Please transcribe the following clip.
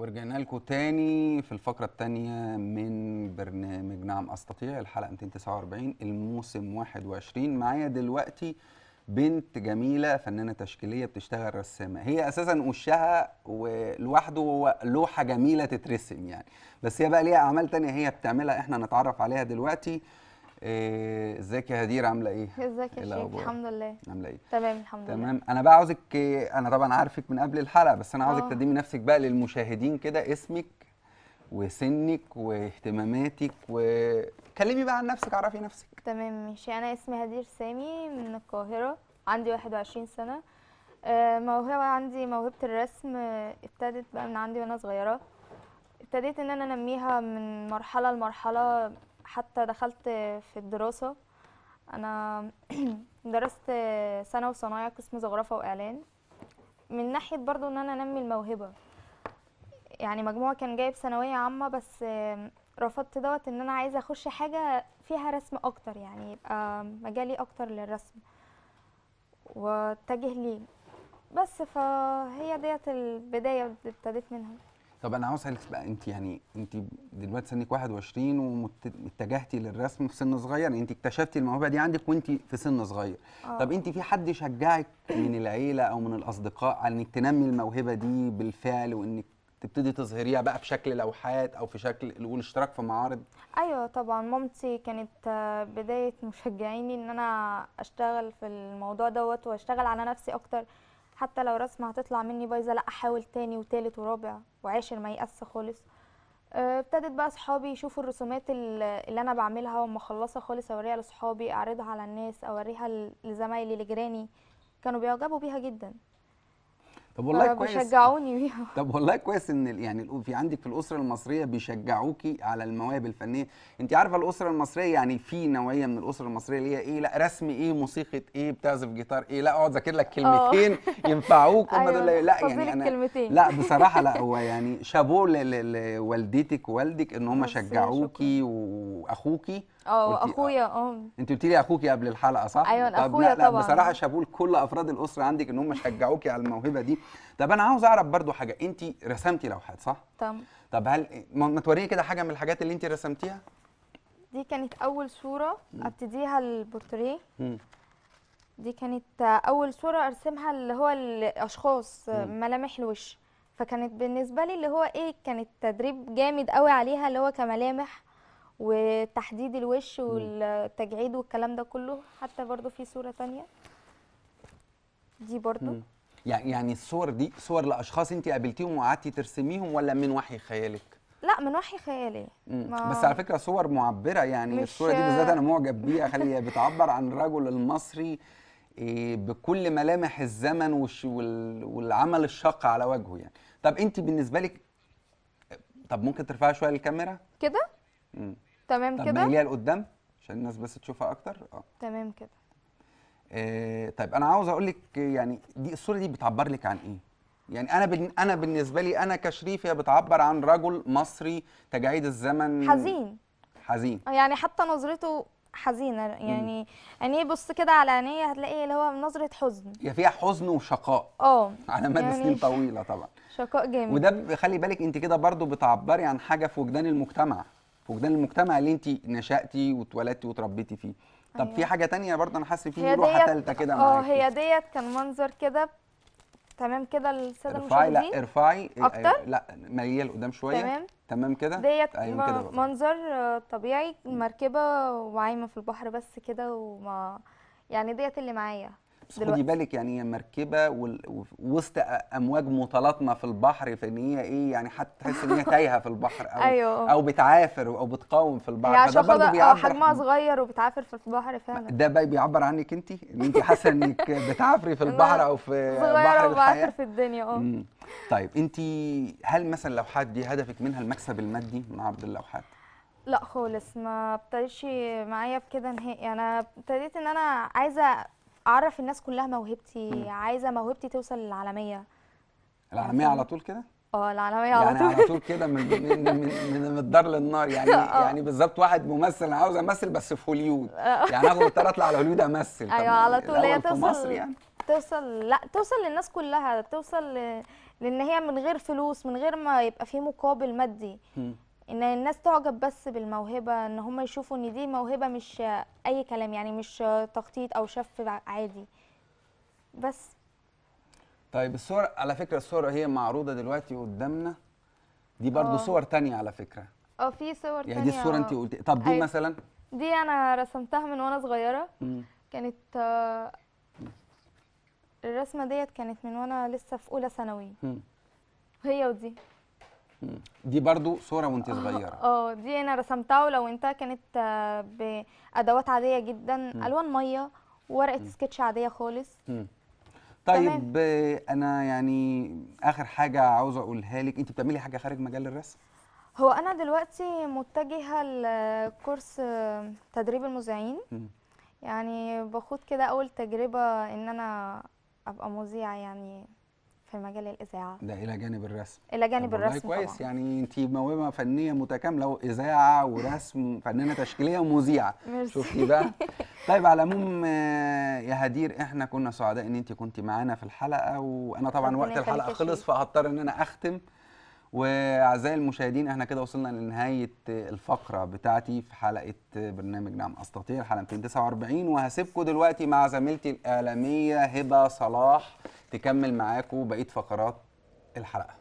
ورجعنا لكم تاني في الفقرة التانية من برنامج نعم أستطيع الحلقة 249 الموسم 21 معايا دلوقتي بنت جميلة فنانة تشكيلية بتشتغل رسامة. هي أساسا وشها ولوحده هو لوحة جميلة تترسم يعني. بس هي بقى ليها أعمال تانية هي بتعملها إحنا نتعرف عليها دلوقتي. إزيك يا هدير؟ عاملة إيه؟ إزيك إيه يا شيخ؟ الأخبار؟ الحمد لله. عاملة إيه؟ تمام الحمد لله. تمام. أنا بقى عاوزك أنا طبعا عارفك من قبل الحلقة بس أنا عاوزك آه. تقدمي نفسك بقى للمشاهدين كده اسمك وسنك واهتماماتك وكلمي بقى عن نفسك عرفي نفسك. تمام ماشي. أنا اسمي هدير سامي من القاهرة. عندي 21 سنة. آه، موهبة عندي موهبة الرسم. ابتدت بقى من عندي وأنا صغيرة. ابتديت إن أنا أنميها من مرحلة لمرحلة. حتى دخلت في الدراسة. أنا درست سنة وصنايع قسم زخرفة وإعلان. من ناحية برضو إن أنا أنمي الموهبة. يعني مجموعة كان جايب ثانوية عامة بس رفضت دوت إن أنا عايزة أخش حاجة فيها رسم أكتر يعني يبقى مجالي أكتر للرسم. واتجه ليه. بس فهي ديت البداية اللي ابتديت منها. طب أنا عاوز أسألك بقى أنت يعني أنت دلوقتي سنك 21 واتجهتي للرسم في سن صغير يعني أنت اكتشفتي الموهبة دي عندك وأنت في سن صغير. آه. طب أنت في حد شجعك من العيلة أو من الأصدقاء على إنك تنمي الموهبة دي بالفعل وإنك تبتدي تظهريها بقى في شكل لوحات أو في شكل والاشتراك في معارض؟ أيوه طبعا مامتي كانت بداية مشجعيني إن أنا أشتغل في الموضوع دوت وأشتغل على نفسي أكتر. حتى لو رسمة هتطلع مني بايظة لأ أحاول تاني وتالت ورابع وعاشر ما يأس خالص. آه، ابتدت بقى صحابي يشوفوا الرسومات ال- اللي أنا بعملها وما أخلصها خالص أوريها لأصحابي أعرضها على الناس أوريها لزمايلي لجيراني. كانوا بيعجبوا بيها جدا. طب والله كويس. بيشجعوني بيها. طب والله كويس إن يعني في عندك في الأسرة المصرية بيشجعوكي على المواهب الفنية. أنت عارفة الأسرة المصرية يعني في نوعية من الأسرة المصرية اللي هي إيه؟ لا رسم إيه؟ موسيقى إيه؟ بتعزف جيتار إيه؟ لا أقعد ذاكر لك كلمتين ينفعوك. هم دول أيوة، لا يعني أنا الكلمتين. لا بصراحة لا هو يعني شابوه لوالدتك ووالدك إن هم شجعوكي وأخوكي. آه قلتي- واخويا آه أنت قلت لي أخوكي قبل الحلقة صح؟ أيوة، طب أخويا لا لا طبعاً. بصراحه شابوه لكل أفراد الأسرة عندك ان هم شجعوكي على الموهبة دي طب أنا عاوز أعرف برضو حاجة أنت رسمتي لوحات صح؟ تمام طب هل ما توريني كده حاجة من الحاجات اللي أنت رسمتيها؟ دي كانت أول صورة أبتديها البورتريه. دي كانت أول صورة أرسمها اللي هو الأشخاص مم. ملامح الوش فكانت بالنسبة لي اللي هو إيه كانت تدريب جامد قوي عليها اللي هو كملامح وتحديد الوش والتجعيد والكلام ده كله حتى برضو في صورة تانية دي برضو مم. يعني يعني الصور دي صور لأشخاص انت قابلتيهم وقعدتي ترسميهم ولا من وحي خيالك؟ لا من وحي خيالي. ما- بس على فكرة صور معبرة يعني الصورة دي بالذات أنا معجب بيها خلي هي بتعبر عن الرجل المصري إيه، بكل ملامح الزمن والعمل الشاق على وجهه يعني طب انت بالنسبة لك طب ممكن ترفعي شوية الكاميرا كده مم. تمام طب كده؟ ميليها لقدام؟ عشان الناس بس تشوفها أكتر؟ آه. تمام كده. إيه، طيب أنا عاوز أقول لك يعني دي الصورة دي بتعبر لك عن إيه؟ يعني أنا بن أنا بالنسبة لي أنا كشريف هي بتعبر عن رجل مصري تجاعيد الزمن. حزين. حزين. يعني حتى نظرته حزينة. يعني عينيه بص كده على عينيه هتلاقي اللي هو نظرة حزن. هي فيها حزن وشقاء. آه. على مدى يعني سنين طويلة طبعا. شقاء جامد. وده خلي بالك أنت كده برضو بتعبري عن حاجة في وجدان المجتمع. في وجدان المجتمع اللي انت نشأتي واتولدتي وتربيتي فيه طب في أيوة. حاجة تانية برضو أنا حاسس في روحه ثالثه كده آه هي ديت كان منظر كده تمام كده للسادة إرفعي لا إرفعي أكتر؟ لا ميليه لقدام شوية تمام. تمام كده ديت أيوه كده بقى. منظر طبيعي مركبة وعايمة في البحر بس كده وما يعني ديت اللي معايا بس خدي دلوقتي. بالك يعني هي مركبة وسط أمواج متلاطمة في البحر فان هي إيه يعني حتى تحس إن هي تايهة في البحر أو أيوه. أو بتعافر أو بتقاوم في البحر. برضو خاطر آه بيعبر حجمها صغير وبتعافر في البحر فعلا. ده بقى بيعبر عنك انت إن انت حاسة إنك بتعافري في البحر أو في بحر وبعافر الحياة في الدنيا آه. طيب انت هل مثلا اللوحات دي هدفك منها المكسب المادي من عرض اللوحات لا خالص ما ابتديش معايا بكده نهائي. أنا ابتديت إن أنا عايزة أعرف الناس كلها موهبتي مم. عايزة موهبتي توصل للعالمية. العالمية. على طول كده؟ آه العالمية على يعني طول. على طول كده من من من, من, الدار للنار. يعني آه. يعني بالظبط واحد ممثل أنا عاوز أمثل بس في هوليود. يعني أخد الطياره اطلع على هوليود أمثل. أيوه على طول. هي في مصر توصل يعني. توصل لا توصل للناس كلها. توصل ل... لأن هي من غير فلوس من غير ما يبقى في مقابل مادي. إن الناس تعجب بس بالموهبة إن هم يشوفوا إن دي موهبة مش أي كلام يعني مش تخطيط أو شف عادي بس طيب الصور على فكرة الصور هي معروضة دلوقتي قدامنا دي برضو آه. صور تانية على فكرة آه في صور يعني دي تانية الصورة انت قلت طب دي أيوة. مثلا دي أنا رسمتها من وأنا صغيرة مم. كانت آه، الرسمة ديت كانت من وأنا لسه في أولى ثانوي. هي ودي. دي برضو صورة وانت صغيرة. آه دي أنا رسمتها ولونتها كانت آه، بأدوات عادية جدا. ألوان مية وورقه سكتش عادية خالص. مم. طيب آه، أنا يعني آخر حاجة عاوز أقولها لك. انت بتعملي حاجة خارج مجال الرسم؟ هو أنا دلوقتي متجهة لكورس آه، تدريب المذيعين. مم. يعني باخد كده أول تجربة إن أنا أبقى مذيعة يعني. في مجال الإذاعة. ده إلى جانب الرسم. إلى جانب الرسم كويس طبعا يعني أنت موهبة فنية متكاملة وإذاعة ورسم فنانة تشكيلية ومذيعة. شفتي بقى؟ طيب على العموم آه، يا هدير إحنا كنا سعداء إن أنت كنت معانا في الحلقة وأنا طبعا وقت الحلقة خلص. فهضطر إن أنا أختم. وأعزائي المشاهدين إحنا كده وصلنا لنهاية الفقرة بتاعتي في حلقة برنامج نعم أستطيع. الحلقة 249 وهسيبكم دلوقتي مع زميلتي الإعلامية هبة صلاح تكمل معاكم بقية فقرات الحلقة.